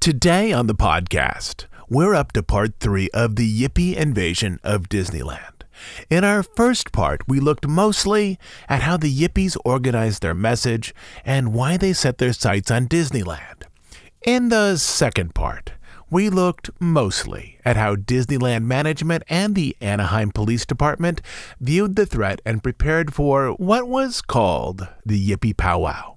Today on the podcast, we're up to part three of the Yippie invasion of Disneyland. In our first part, we looked mostly at how the Yippies organized their message and why they set their sights on Disneyland. In the second part, we looked mostly at how Disneyland management and the Anaheim Police Department viewed the threat and prepared for what was called the Yippie Powwow.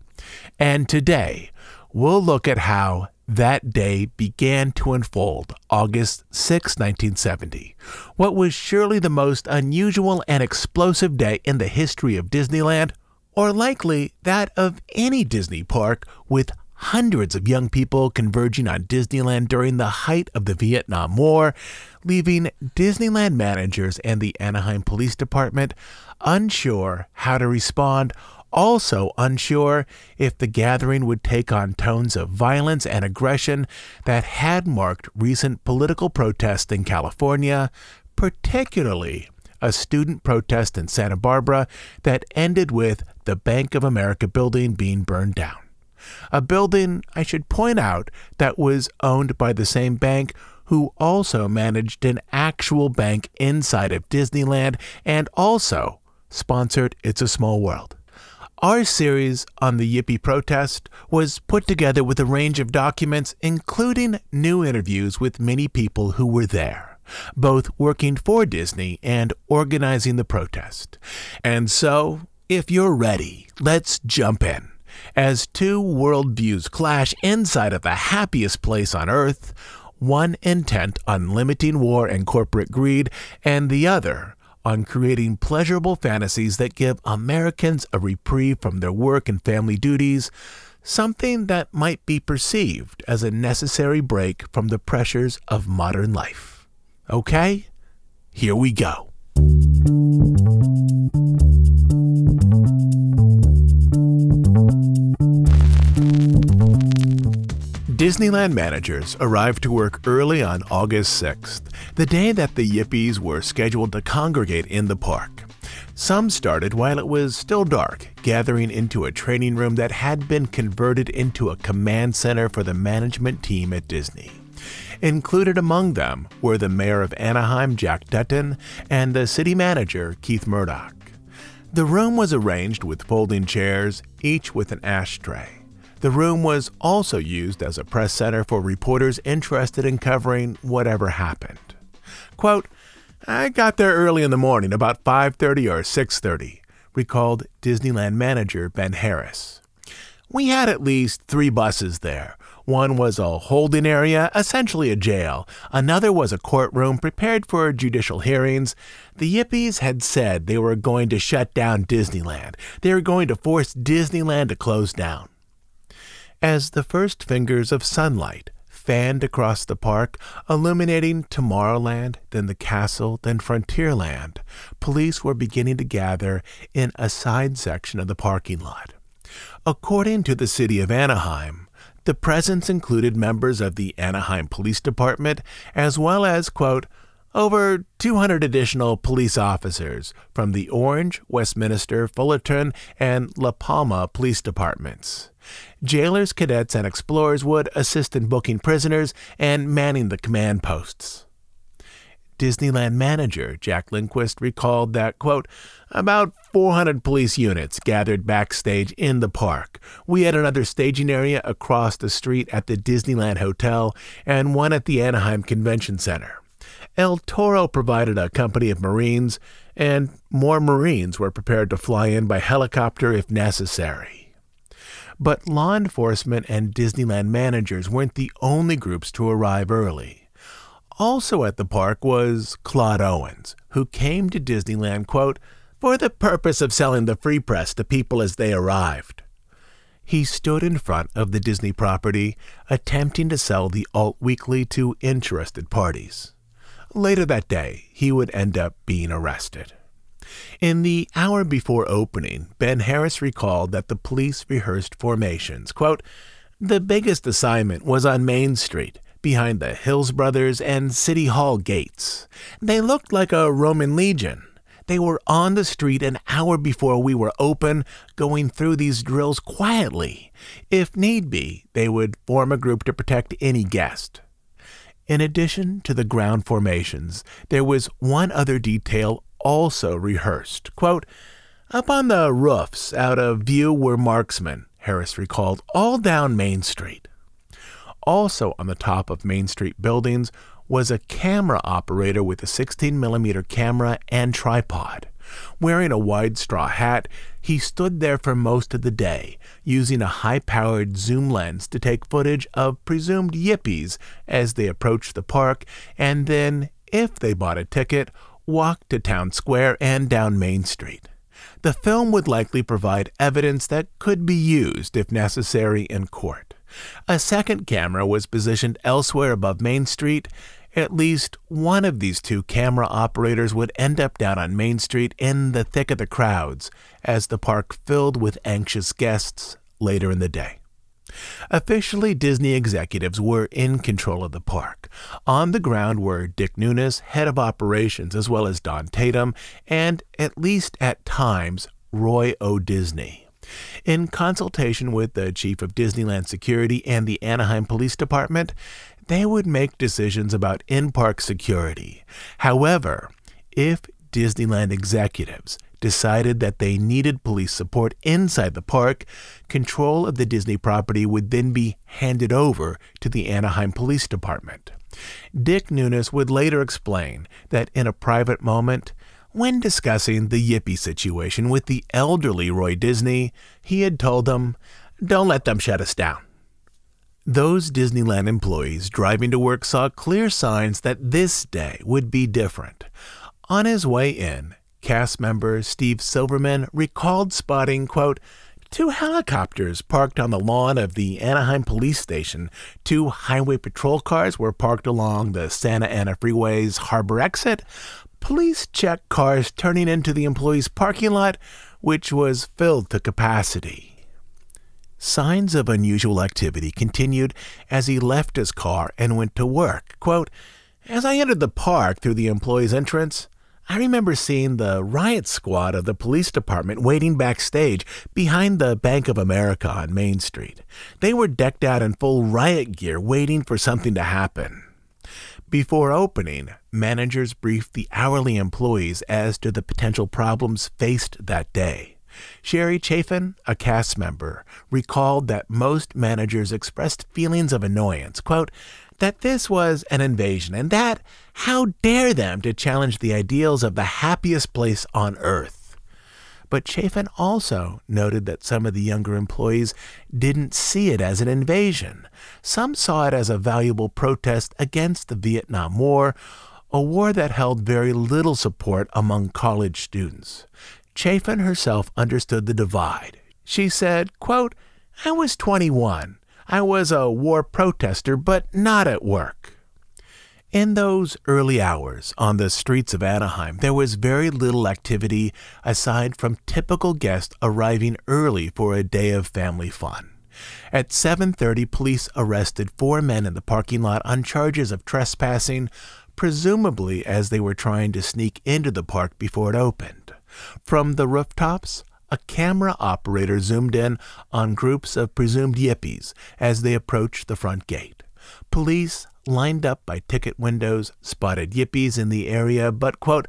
And today, we'll look at how that day began to unfold August 6, 1970. What was surely the most unusual and explosive day in the history of Disneyland, or likely that of any Disney park, with hundreds of young people converging on Disneyland during the height of the Vietnam War, leaving Disneyland managers and the Anaheim Police Department unsure how to respond also unsure if the gathering would take on tones of violence and aggression that had marked recent political protests in California, particularly a student protest in Santa Barbara that ended with the Bank of America building being burned down. A building, I should point out, that was owned by the same bank who also managed an actual bank inside of Disneyland and also sponsored It's a Small World. Our series on the Yippie protest was put together with a range of documents, including new interviews with many people who were there, both working for Disney and organizing the protest. And so, if you're ready, let's jump in. As two worldviews clash inside of the happiest place on earth, one intent on limiting war and corporate greed, and the other on creating pleasurable fantasies that give Americans a reprieve from their work and family duties, something that might be perceived as a necessary break from the pressures of modern life. Okay, here we go. Disneyland managers arrived to work early on August 6th, the day that the Yippies were scheduled to congregate in the park. Some started while it was still dark, gathering into a training room that had been converted into a command center for the management team at Disney. Included among them were the mayor of Anaheim, Jack Dutton, and the city manager, Keith Murdoch. The room was arranged with folding chairs, each with an ashtray. The room was also used as a press center for reporters interested in covering whatever happened. Quote, I got there early in the morning, about 5:30 or 6:30, recalled Disneyland manager Ben Harris. We had at least 3 buses there. One was a holding area, essentially a jail. Another was a courtroom prepared for judicial hearings. The Yippies had said they were going to shut down Disneyland. They were going to force Disneyland to close down. As the first fingers of sunlight fanned across the park, illuminating Tomorrowland, then the castle, then Frontierland, police were beginning to gather in a side section of the parking lot. According to the city of Anaheim, the presence included members of the Anaheim Police Department as well as, quote, over 200 additional police officers from the Orange, Westminster, Fullerton, and La Palma police departments. Jailers, cadets, and explorers would assist in booking prisoners and manning the command posts. Disneyland manager Jack Lindquist recalled that, quote, about 400 police units gathered backstage in the park. We had another staging area across the street at the Disneyland Hotel and one at the Anaheim Convention Center. El Toro provided a company of Marines, and more Marines were prepared to fly in by helicopter if necessary. But law enforcement and Disneyland managers weren't the only groups to arrive early. Also at the park was Claude Owens, who came to Disneyland, quote, for the purpose of selling the free press to people as they arrived. He stood in front of the Disney property, attempting to sell the alt weekly to interested parties. Later that day, he would end up being arrested. In the hour before opening, Ben Harris recalled that the police rehearsed formations. Quote, the biggest assignment was on Main Street, behind the Hills Brothers and City Hall gates. They looked like a Roman legion. they were on the street an hour before we were open, going through these drills quietly. If need be, they would form a group to protect any guest. In addition to the ground formations, there was one other detail also rehearsed. Quote, Up on the roofs, out of view, were marksmen, Harris recalled, all down Main Street. Also on the top of Main Street buildings was a camera operator with a 16 millimeter camera and tripod. Wearing a wide straw hat, he stood there for most of the day, using a high powered zoom lens to take footage of presumed yippies as they approached the park, and then, if they bought a ticket, walked to Town Square and down Main Street. The film would likely provide evidence that could be used, if necessary, in court. A second camera was positioned elsewhere above Main Street. At least one of these two camera operators would end up down on Main Street in the thick of the crowds as the park filled with anxious guests later in the day. Officially, Disney executives were in control of the park. On the ground were Dick Nunis, head of operations, as well as Don Tatum, and, at least at times, Roy O. Disney. In consultation with the chief of Disneyland Security and the Anaheim Police Department, they would make decisions about in park security. However, if Disneyland executives decided that they needed police support inside the park, control of the Disney property would then be handed over to the Anaheim Police Department. Dick Nunis would later explain that in a private moment, when discussing the Yippie situation with the elderly Roy Disney, he had told them, Don't let them shut us down. Those Disneyland employees driving to work saw clear signs that this day would be different. On his way in, cast member Steve Silverman recalled spotting, quote, two helicopters parked on the lawn of the Anaheim police station. Two highway patrol cars were parked along the Santa Ana Freeway's harbor exit. Police checked cars turning into the employee's parking lot, which was filled to capacity. Signs of unusual activity continued as he left his car and went to work. Quote, As I entered the park through the employee's entrance, I remember seeing the riot squad of the police department waiting backstage behind the Bank of America on Main Street. They were decked out in full riot gear waiting for something to happen. Before opening, managers briefed the hourly employees as to the potential problems faced that day. Sherry Chafin, a cast member, recalled that most managers expressed feelings of annoyance, quote, that this was an invasion and that how dare them to challenge the ideals of the happiest place on earth. But Chafin also noted that some of the younger employees didn't see it as an invasion. Some saw it as a valuable protest against the Vietnam War, a war that held very little support among college students. Chafin herself understood the divide. She said, quote, I was 21. I was a war protester, but not at work. In those early hours on the streets of Anaheim, there was very little activity aside from typical guests arriving early for a day of family fun. At 7:30, police arrested four men in the parking lot on charges of trespassing, presumably as they were trying to sneak into the park before it opened. From the rooftops, a camera operator zoomed in on groups of presumed yippies as they approached the front gate. Police lined up by ticket windows, spotted yippies in the area, but, quote,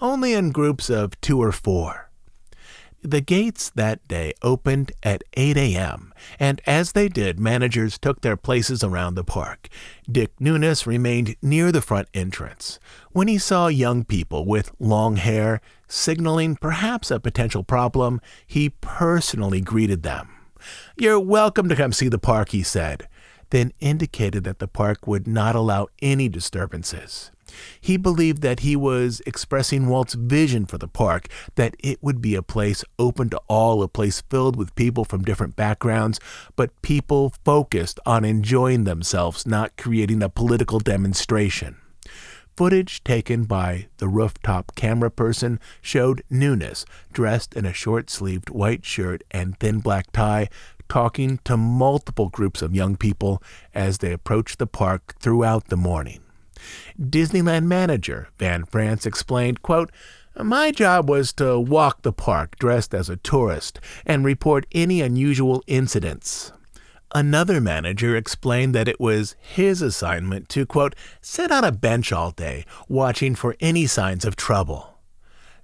only in groups of two or four. The gates that day opened at 8 a.m., and as they did, managers took their places around the park. Dick Nunis remained near the front entrance. When he saw young people with long hair signaling perhaps a potential problem, he personally greeted them. You're welcome to come see the park, he said then indicated that the park would not allow any disturbances. He believed that he was expressing Walt's vision for the park, that it would be a place open to all, a place filled with people from different backgrounds, but people focused on enjoying themselves, not creating a political demonstration. Footage taken by the rooftop camera person showed Nunis, dressed in a short sleeved white shirt and thin black tie, talking to multiple groups of young people as they approached the park throughout the morning. Disneyland manager Van France explained, quote, My job was to walk the park dressed as a tourist and report any unusual incidents. Another manager explained that it was his assignment to, quote, sit on a bench all day, watching for any signs of trouble.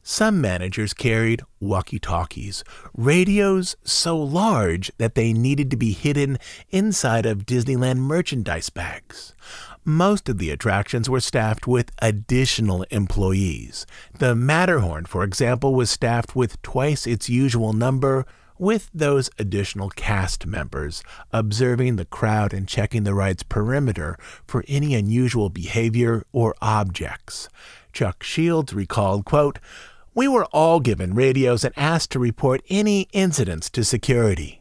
Some managers carried walkie talkies, radios so large that they needed to be hidden inside of Disneyland merchandise bags. Most of the attractions were staffed with additional employees. The Matterhorn, for example, was staffed with twice its usual number with those additional cast members, observing the crowd and checking the ride's perimeter for any unusual behavior or objects. Chuck Shields recalled, quote, We were all given radios and asked to report any incidents to security.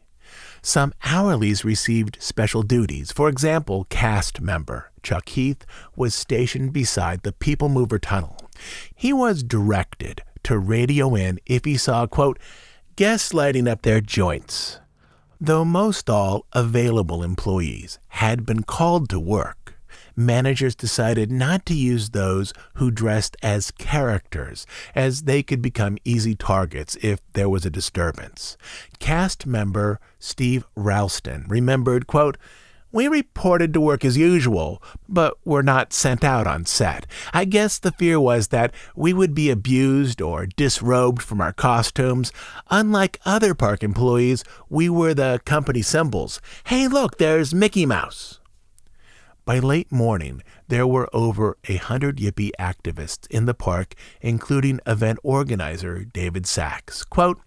Some hourlies received special duties. For example, cast member Chuck Heath was stationed beside the People Mover tunnel. He was directed to radio in if he saw, quote, guests lighting up their joints. Though most all available employees had been called to work, managers decided not to use those who dressed as characters, as they could become easy targets if there was a disturbance. Cast member Steve Ralston remembered, quote, we reported to work as usual, but were not sent out on set. I guess the fear was that we would be abused or disrobed from our costumes. Unlike other park employees, we were the company symbols. Hey, look, there's Mickey Mouse. By late morning, there were over a hundred Yippie activists in the park, including event organizer David Sachs. Quote,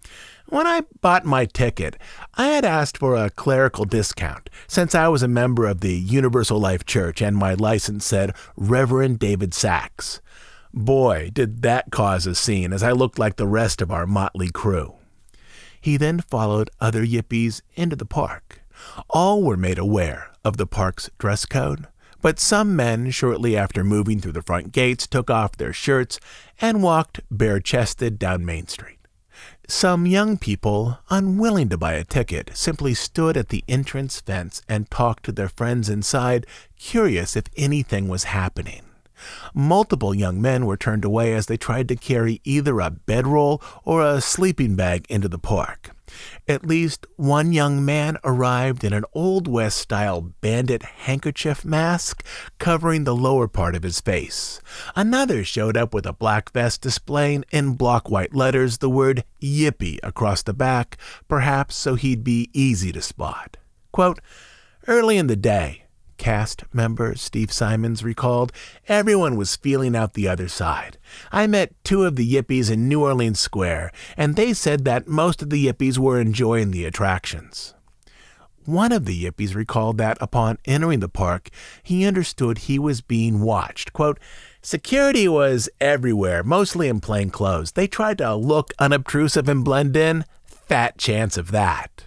when I bought my ticket, I had asked for a clerical discount since I was a member of the Universal Life Church and my license said Reverend David Sachs. Boy, did that cause a scene as I looked like the rest of our motley crew. He then followed other Yippies into the park. All were made aware of the park's dress code, but some men, shortly after moving through the front gates, took off their shirts and walked bare chested down Main Street. Some young people, unwilling to buy a ticket, simply stood at the entrance fence and talked to their friends inside, curious if anything was happening. Multiple young men were turned away as they tried to carry either a bedroll or a sleeping bag into the park. At least one young man arrived in an Old West style bandit handkerchief mask covering the lower part of his face. Another showed up with a black vest displaying in block white letters the word Yippie across the back, perhaps so he'd be easy to spot. Quote, Early in the day, cast member Steve Simons recalled, everyone was feeling out the other side. I met two of the Yippies in New Orleans Square, and they said that most of the Yippies were enjoying the attractions. One of the Yippies recalled that upon entering the park, he understood he was being watched. Quote, Security was everywhere, mostly in plain clothes. They tried to look unobtrusive and blend in. Fat chance of that.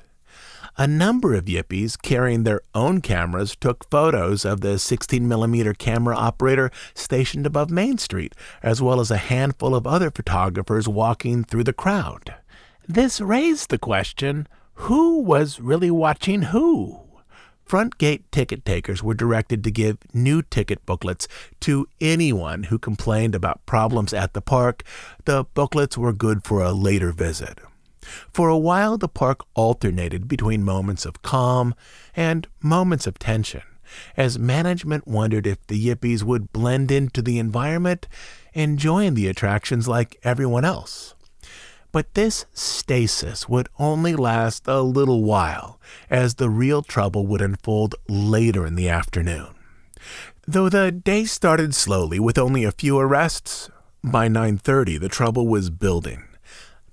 A number of Yippies carrying their own cameras took photos of the 16mm camera operator stationed above Main Street, as well as a handful of other photographers walking through the crowd. This raised the question who was really watching who? Front gate ticket takers were directed to give new ticket booklets to anyone who complained about problems at the park. The booklets were good for a later visit. For a while, the park alternated between moments of calm and moments of tension, as management wondered if the Yippies would blend into the environment, and join the attractions like everyone else. But this stasis would only last a little while, as the real trouble would unfold later in the afternoon. Though the day started slowly with only a few arrests, by 9:30 the trouble was building.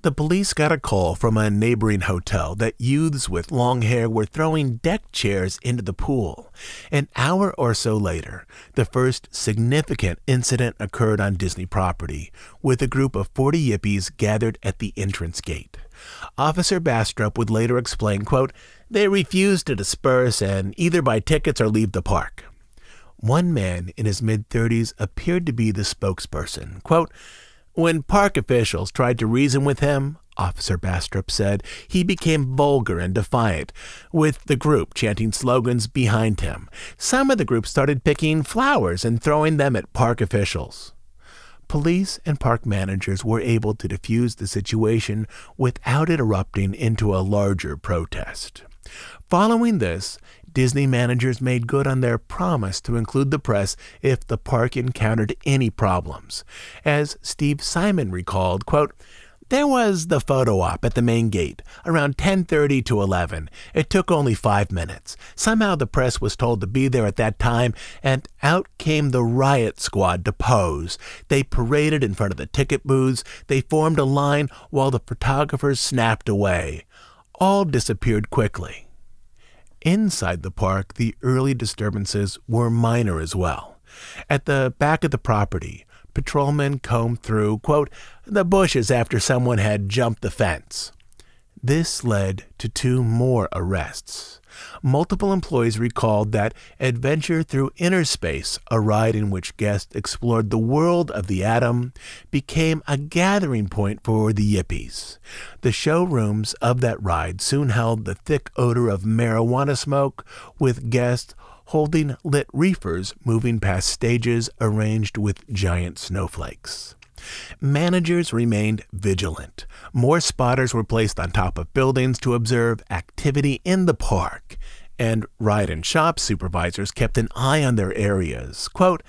The police got a call from a neighboring hotel that youths with long hair were throwing deck chairs into the pool. An hour or so later, the first significant incident occurred on Disney property, with a group of 40 yippies gathered at the entrance gate. Officer Bastrop would later explain, quote, They refused to disperse and either buy tickets or leave the park. One man in his mid 30s appeared to be the spokesperson. Quote, when park officials tried to reason with him, Officer Bastrop said, he became vulgar and defiant, with the group chanting slogans behind him. Some of the group started picking flowers and throwing them at park officials. police and park managers were able to defuse the situation without it erupting into a larger protest. Following this, Disney managers made good on their promise to include the press if the park encountered any problems. As Steve Simon recalled, quote, there was the photo op at the main gate around 10:30 to 11. It took only 5 minutes. Somehow the press was told to be there at that time and out came the riot squad to pose. They paraded in front of the ticket booths. They formed a line while the photographers snapped away. All disappeared quickly. Inside the park, the early disturbances were minor as well. At the back of the property, patrolmen combed through, quote, the bushes after someone had jumped the fence. This led to two more arrests. Multiple employees recalled that Adventure Through Inner Space, a ride in which guests explored the world of the atom, became a gathering point for the yippies. The showrooms of that ride soon held the thick odor of marijuana smoke, with guests holding lit reefers moving past stages arranged with giant snowflakes. Managers remained vigilant. More spotters were placed on top of buildings to observe activity in the park, and ride and shop supervisors kept an eye on their areas. Quote,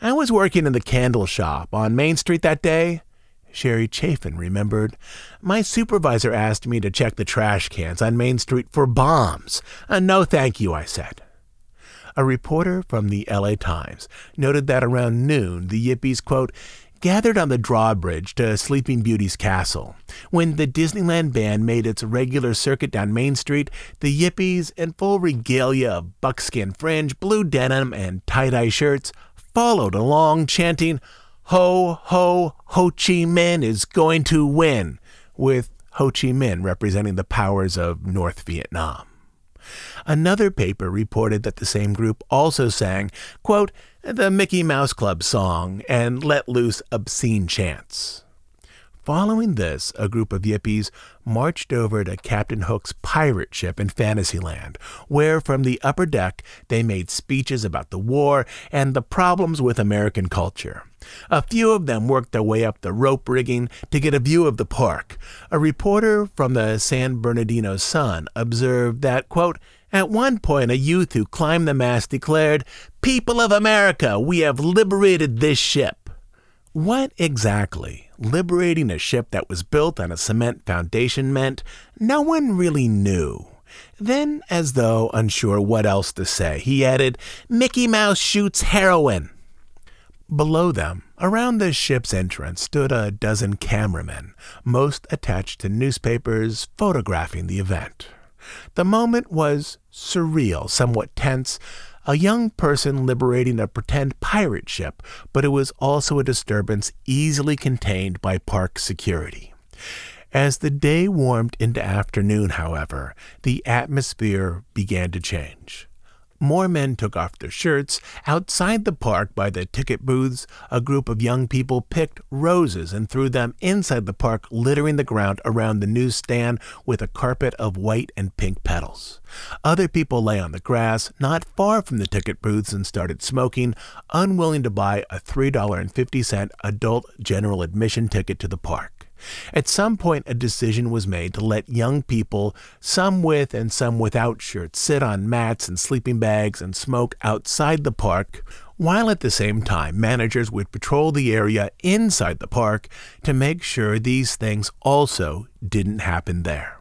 I was working in the candle shop on Main Street that day. Sherry Chafin remembered. My supervisor asked me to check the trash cans on Main Street for bombs. Uh, no, thank you, I said. A reporter from the LA Times noted that around noon, the Yippies, quote, gathered on the drawbridge to Sleeping Beauty's castle. When the Disneyland band made its regular circuit down Main Street, the Yippies, in full regalia of buckskin fringe, blue denim, and tie dye shirts, followed along, chanting, Ho, ho, Ho Chi Minh is going to win, with Ho Chi Minh representing the powers of North Vietnam. Another paper reported that the same group also sang, quote, the Mickey Mouse Club song and let loose obscene chants. Following this, a group of yippies marched over to Captain Hook's pirate ship in Fantasyland, where from the upper deck they made speeches about the war and the problems with American culture. A few of them worked their way up the rope rigging to get a view of the park. A reporter from the San Bernardino Sun observed that, quote, at one point, a youth who climbed the mast declared, People of America, we have liberated this ship. What exactly liberating a ship that was built on a cement foundation meant, no one really knew. Then, as though unsure what else to say, he added, Mickey Mouse shoots heroin. Below them, around the ship's entrance, stood a dozen cameramen, most attached to newspapers photographing the event. The moment was surreal, somewhat tense, a young person liberating a pretend pirate ship, but it was also a disturbance easily contained by park security. As the day warmed into afternoon, however, the atmosphere began to change. More men took off their shirts. Outside the park by the ticket booths, a group of young people picked roses and threw them inside the park, littering the ground around the newsstand with a carpet of white and pink petals. Other people lay on the grass not far from the ticket booths and started smoking, unwilling to buy a $3.50 adult general admission ticket to the park. At some point, a decision was made to let young people, some with and some without shirts, sit on mats and sleeping bags and smoke outside the park, while at the same time, managers would patrol the area inside the park to make sure these things also didn't happen there.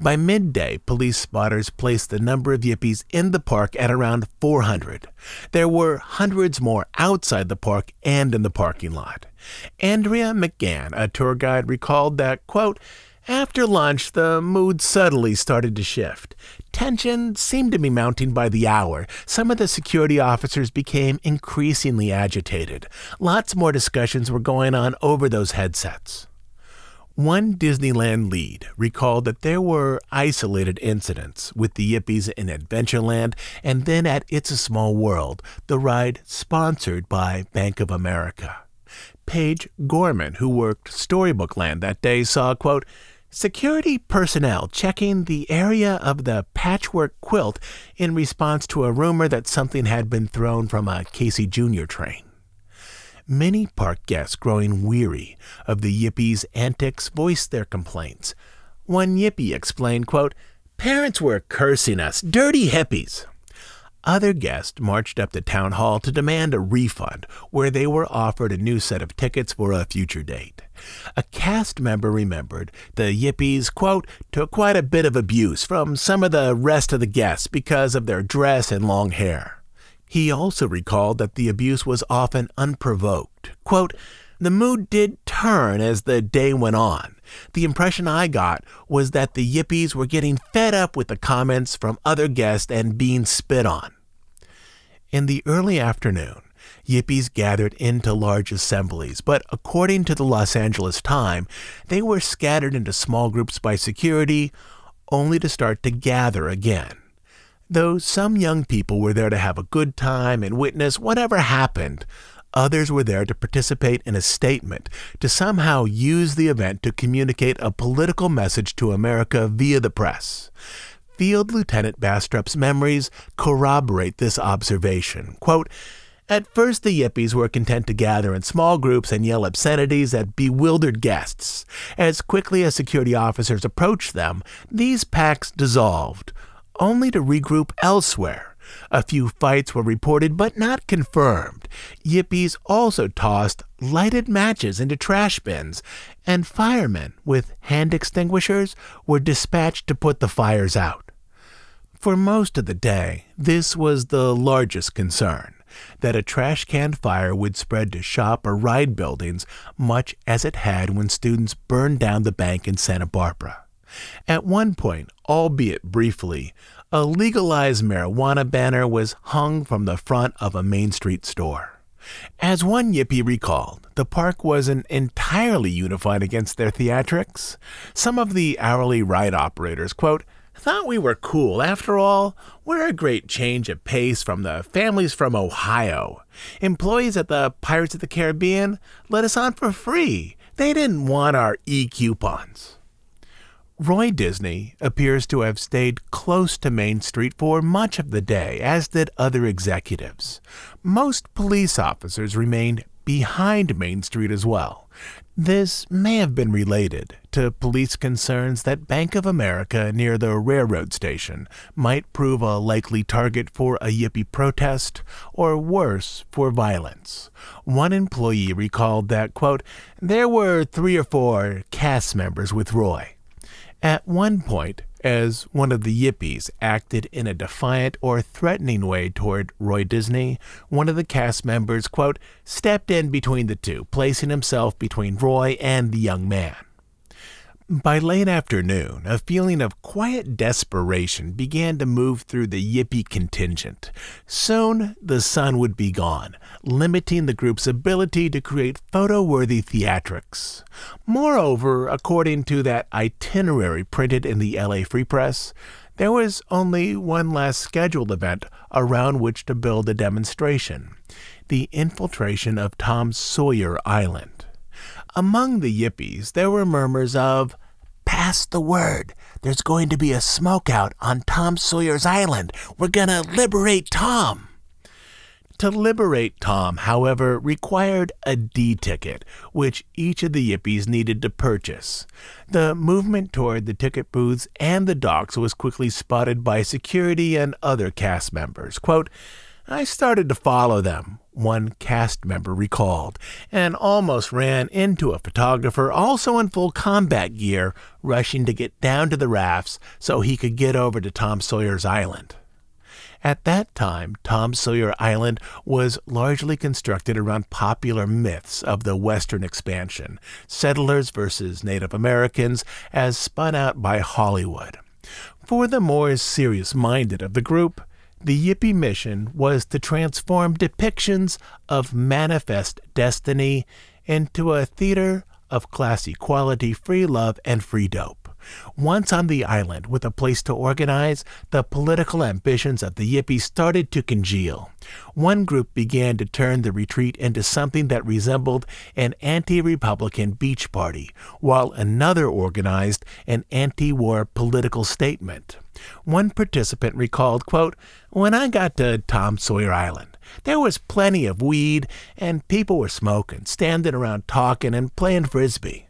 By midday, police spotters placed the number of yippies in the park at around 400. There were hundreds more outside the park and in the parking lot. Andrea McGann, a tour guide, recalled that, quote, after lunch, the mood subtly started to shift. Tension seemed to be mounting by the hour. Some of the security officers became increasingly agitated. Lots more discussions were going on over those headsets. One Disneyland lead recalled that there were isolated incidents with the Yippies in Adventureland and then at It's a Small World, the ride sponsored by Bank of America. Paige Gorman, who worked Storybook Land that day, saw, quote, security personnel checking the area of the patchwork quilt in response to a rumor that something had been thrown from a Casey Jr. train. Many park guests, growing weary of the Yippies' antics, voiced their complaints. One Yippie explained, quote, Parents were cursing us, dirty hippies. Other guests marched up to town hall to demand a refund, where they were offered a new set of tickets for a future date. A cast member remembered the Yippies, quote, took quite a bit of abuse from some of the rest of the guests because of their dress and long hair. He also recalled that the abuse was often unprovoked. Quote, the mood did turn as the day went on. The impression I got was that the Yippies were getting fed up with the comments from other guests and being spit on. In the early afternoon, Yippies gathered into large assemblies, but according to the Los Angeles Times, they were scattered into small groups by security, only to start to gather again. Though some young people were there to have a good time and witness whatever happened, others were there to participate in a statement, to somehow use the event to communicate a political message to America via the press. Field Lieutenant Bastrop's memories corroborate this observation. Quote, at first, the Yippies were content to gather in small groups and yell obscenities at bewildered guests. As quickly as security officers approached them, these packs dissolved, only to regroup elsewhere. A few fights were reported but not confirmed. Yippies also tossed lighted matches into trash bins, and firemen with hand extinguishers were dispatched to put the fires out. For most of the day, this was the largest concern that a trash can fire would spread to shop or ride buildings, much as it had when students burned down the bank in Santa Barbara. At one point, albeit briefly, a legalized marijuana banner was hung from the front of a Main Street store. As one Yippie recalled, the park wasn't entirely unified against their theatrics. Some of the hourly ride operators, quote, Thought we were cool. After all, we're a great change of pace from the families from Ohio. Employees at the Pirates of the Caribbean let us on for free. They didn't want our e coupons. Roy Disney appears to have stayed close to Main Street for much of the day, as did other executives. Most police officers remained behind Main Street as well. This may have been related to police concerns that Bank of America near the railroad station might prove a likely target for a Yippie protest, or worse, for violence. One employee recalled that, quote, there were three or four cast members with Roy. At one point, as one of the Yippies acted in a defiant or threatening way toward Roy Disney, one of the cast members, quote, stepped in between the two, placing himself between Roy and the young man. By late afternoon, a feeling of quiet desperation began to move through the Yippie contingent. Soon, the sun would be gone, limiting the group's ability to create photo worthy theatrics. Moreover, according to that itinerary printed in the LA Free Press, there was only one last scheduled event around which to build a demonstration the infiltration of Tom Sawyer Island. Among the Yippies, there were murmurs of, Pass the word. There's going to be a smokeout on Tom Sawyer's Island. We're going to liberate Tom. To liberate Tom, however, required a D ticket, which each of the Yippies needed to purchase. The movement toward the ticket booths and the docks was quickly spotted by security and other cast members. Quote, I started to follow them, one cast member recalled, and almost ran into a photographer also in full combat gear, rushing to get down to the rafts so he could get over to Tom Sawyer's Island. At that time, Tom Sawyer Island was largely constructed around popular myths of the Western expansion, settlers versus Native Americans, as spun out by Hollywood. For the more serious minded of the group, the Yippie mission was to transform depictions of manifest destiny into a theater of class equality, free love, and free dope. Once on the island with a place to organize, the political ambitions of the Yippies started to congeal. One group began to turn the retreat into something that resembled an anti Republican beach party, while another organized an anti war political statement. One participant recalled, quote, When I got to Tom Sawyer Island, there was plenty of weed, and people were smoking, standing around talking, and playing frisbee.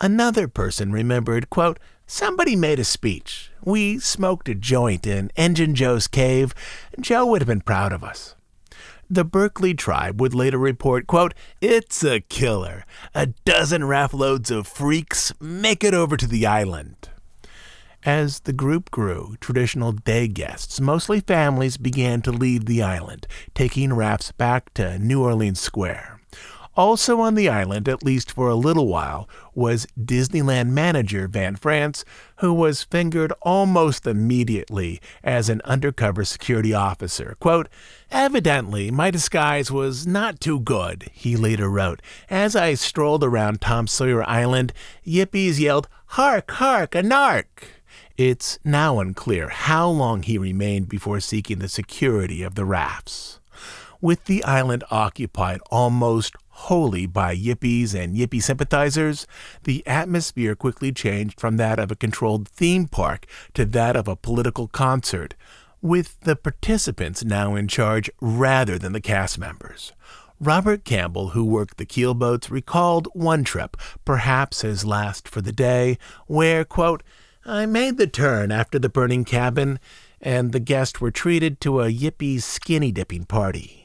Another person remembered, quote, Somebody made a speech. We smoked a joint in Injun Joe's cave. Joe would have been proud of us. The Berkeley tribe would later report, quote, It's a killer. A dozen raft loads of freaks make it over to the island. As the group grew, traditional day guests, mostly families, began to leave the island, taking rafts back to New Orleans Square. Also on the island, at least for a little while, was Disneyland manager Van France, who was fingered almost immediately as an undercover security officer. Quote, Evidently, my disguise was not too good, he later wrote. As I strolled around Tom Sawyer Island, yippies yelled, Hark, hark, a narc! It's now unclear how long he remained before seeking the security of the rafts. With the island occupied almost wholly by yippies and yippie sympathizers, the atmosphere quickly changed from that of a controlled theme park to that of a political concert, with the participants now in charge rather than the cast members. Robert Campbell, who worked the keelboats, recalled one trip, perhaps his last for the day, where, quote, I made the turn after the burning cabin, and the guests were treated to a yippie skinny dipping party.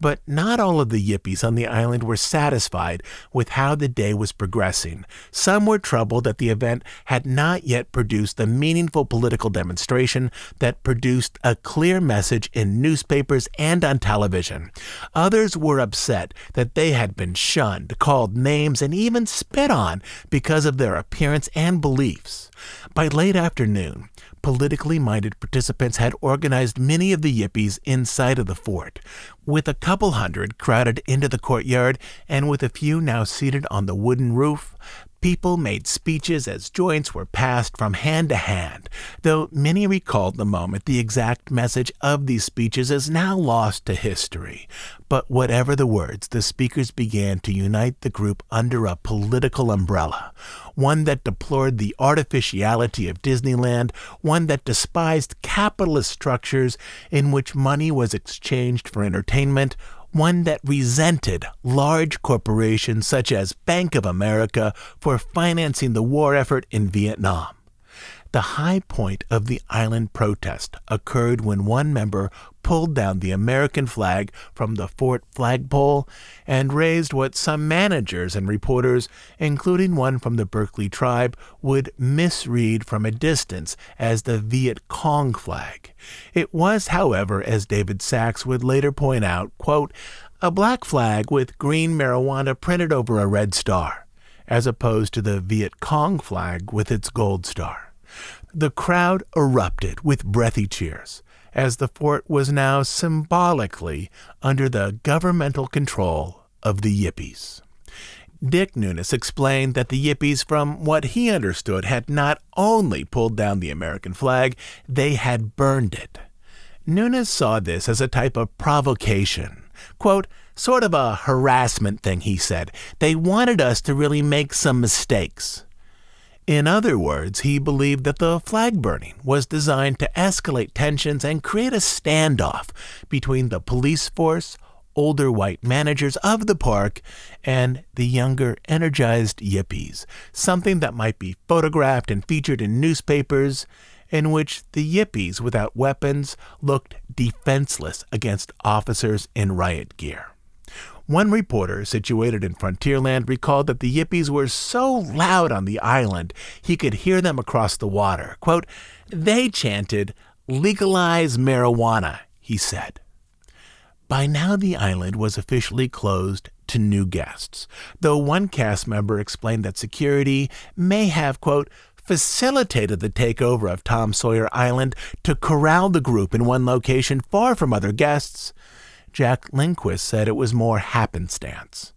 But not all of the yippies on the island were satisfied with how the day was progressing. Some were troubled that the event had not yet produced the meaningful political demonstration that produced a clear message in newspapers and on television. Others were upset that they had been shunned, called names, and even spit on because of their appearance and beliefs. By late afternoon, politically minded participants had organized many of the yippies inside of the fort. With a couple hundred crowded into the courtyard and with a few now seated on the wooden roof, People made speeches as joints were passed from hand to hand, though many recalled the moment the exact message of these speeches is now lost to history. But whatever the words, the speakers began to unite the group under a political umbrella, one that deplored the artificiality of Disneyland, one that despised capitalist structures in which money was exchanged for entertainment, one that resented large corporations such as Bank of America for financing the war effort in Vietnam. The high point of the island protest occurred when one member pulled down the American flag from the fort flagpole and raised what some managers and reporters, including one from the Berkeley tribe, would misread from a distance as the Viet Cong flag. It was, however, as David Sachs would later point out, quote, a black flag with green marijuana printed over a red star, as opposed to the Viet Cong flag with its gold star. The crowd erupted with breathy cheers as the fort was now symbolically under the governmental control of the Yippies. Dick Nunis explained that the Yippies, from what he understood, had not only pulled down the American flag, they had burned it. Nunis saw this as a type of provocation. Quote, sort of a harassment thing, he said. They wanted us to really make some mistakes. In other words, he believed that the flag burning was designed to escalate tensions and create a standoff between the police force, older white managers of the park, and the younger, energized yippies, something that might be photographed and featured in newspapers, in which the yippies without weapons looked defenseless against officers in riot gear. One reporter situated in Frontierland recalled that the Yippies were so loud on the island he could hear them across the water. Quote, they chanted, legalize marijuana, he said. By now, the island was officially closed to new guests, though one cast member explained that security may have, quote, facilitated the takeover of Tom Sawyer Island to corral the group in one location far from other guests Jack Lindquist said it was more happenstance.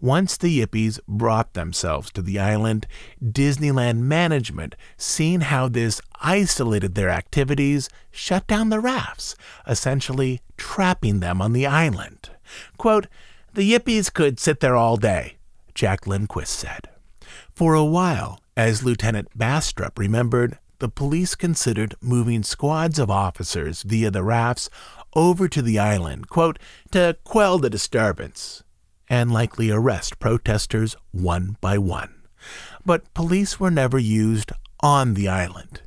Once the Yippies brought themselves to the island, Disneyland management, seeing how this isolated their activities, shut down the rafts, essentially trapping them on the island. Quote, the Yippies could sit there all day, Jack Lindquist said. For a while, as Lieutenant Bastrop remembered, the police considered moving squads of officers via the rafts over to the island, quote, to quell the disturbance and likely arrest protesters one by one. But police were never used on the island.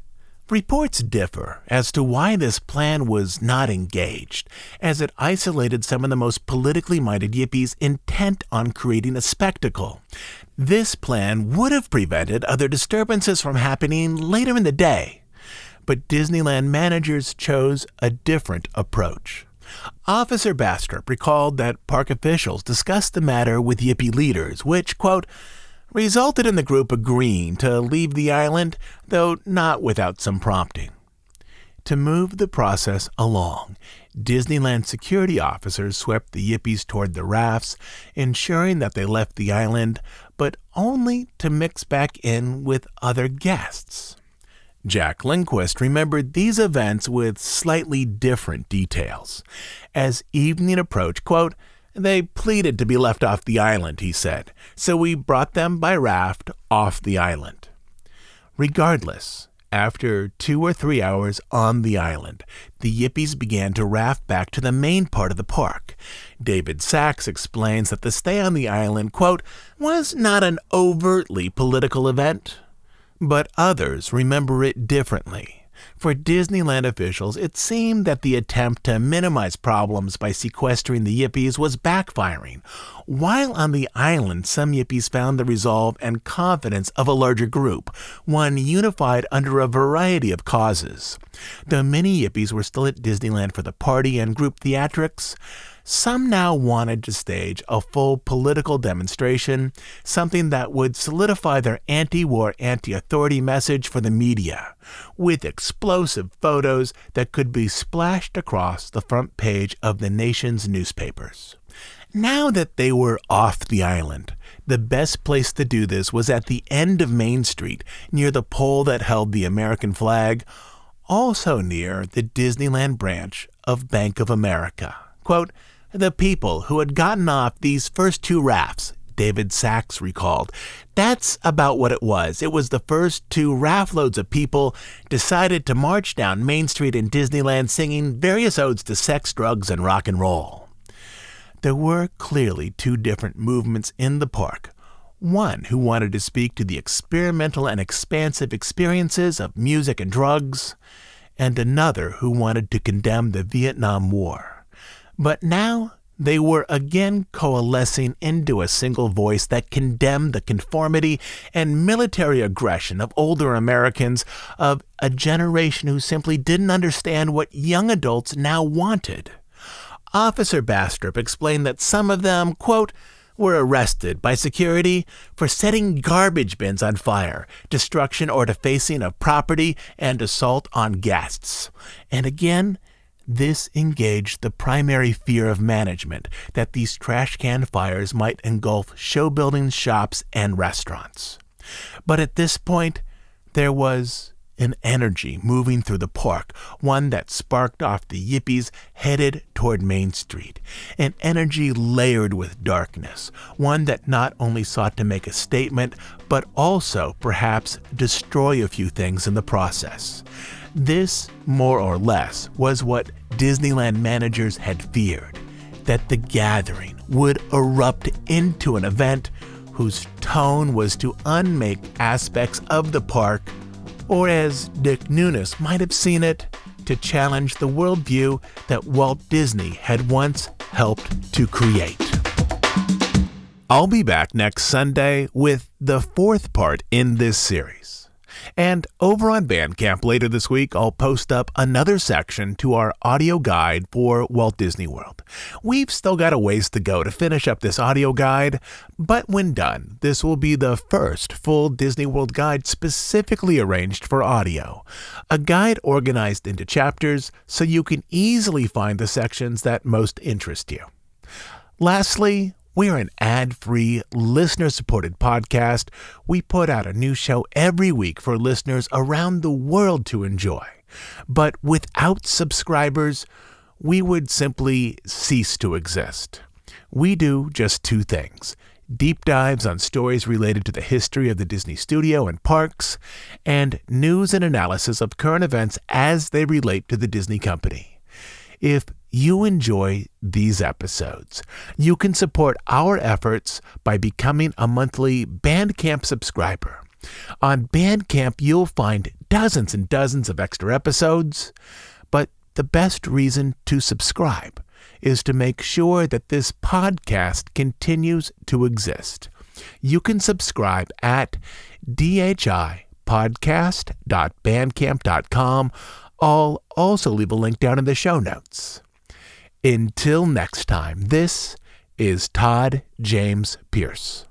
Reports differ as to why this plan was not engaged, as it isolated some of the most politically minded Yippies intent on creating a spectacle. This plan would have prevented other disturbances from happening later in the day, but Disneyland managers chose a different approach. Officer Bastrop recalled that park officials discussed the matter with Yippie leaders, which, quote, resulted in the group agreeing to leave the island, though not without some prompting. To move the process along, Disneyland security officers swept the Yippies toward the rafts, ensuring that they left the island, but only to mix back in with other guests. Jack Lindquist remembered these events with slightly different details. As evening approached, quote, they pleaded to be left off the island, he said, so we brought them by raft off the island. Regardless, after two or three hours on the island, the Yippies began to raft back to the main part of the park. David Sachs explains that the stay on the island, quote, was not an overtly political event, but others remember it differently. For Disneyland officials, it seemed that the attempt to minimize problems by sequestering the Yippies was backfiring. While on the island, some Yippies found the resolve and confidence of a larger group, one unified under a variety of causes. Though many Yippies were still at Disneyland for the party and group theatrics, some now wanted to stage a full political demonstration, something that would solidify their anti war, anti authority message for the media, with explosive photos that could be splashed across the front page of the nation's newspapers. Now that they were off the island, the best place to do this was at the end of Main Street, near the pole that held the American flag, also near the Disneyland branch of Bank of America. Quote, the people who had gotten off these first two rafts, David Sachs recalled. That's about what it was. It was the first two raft loads of people decided to march down Main Street in Disneyland singing various odes to sex, drugs, and rock and roll. There were clearly two different movements in the park. One who wanted to speak to the experimental and expansive experiences of music and drugs, and another who wanted to condemn the Vietnam War. But now they were again coalescing into a single voice that condemned the conformity and military aggression of older Americans, of a generation who simply didn't understand what young adults now wanted. Officer Bastrop explained that some of them, quote, were arrested by security for setting garbage bins on fire, destruction or defacing of property, and assault on guests. And again, this engaged the primary fear of management that these trash can fires might engulf show buildings, shops, and restaurants. But at this point, there was an energy moving through the park, one that sparked off the yippies headed toward Main Street, an energy layered with darkness, one that not only sought to make a statement, but also perhaps destroy a few things in the process. This, more or less, was what Disneyland managers had feared that the gathering would erupt into an event whose tone was to unmake aspects of the park, or as Dick Nunis might have seen it, to challenge the worldview that Walt Disney had once helped to create. I'll be back next Sunday with the fourth part in this series. And over on Bandcamp later this week, I'll post up another section to our audio guide for Walt Disney World. We've still got a ways to go to finish up this audio guide, but when done, this will be the first full Disney World guide specifically arranged for audio. A guide organized into chapters so you can easily find the sections that most interest you. Lastly, We're an ad free, listener supported podcast. We put out a new show every week for listeners around the world to enjoy. But without subscribers, we would simply cease to exist. We do just two things deep dives on stories related to the history of the Disney studio and parks, and news and analysis of current events as they relate to the Disney company. If you enjoy these episodes, you can support our efforts by becoming a monthly Bandcamp subscriber. On Bandcamp, you'll find dozens and dozens of extra episodes, but the best reason to subscribe is to make sure that this podcast continues to exist. You can subscribe at dhipodcast.bandcamp.com. I'll also leave a link down in the show notes. Until next time, this is Todd James Pierce.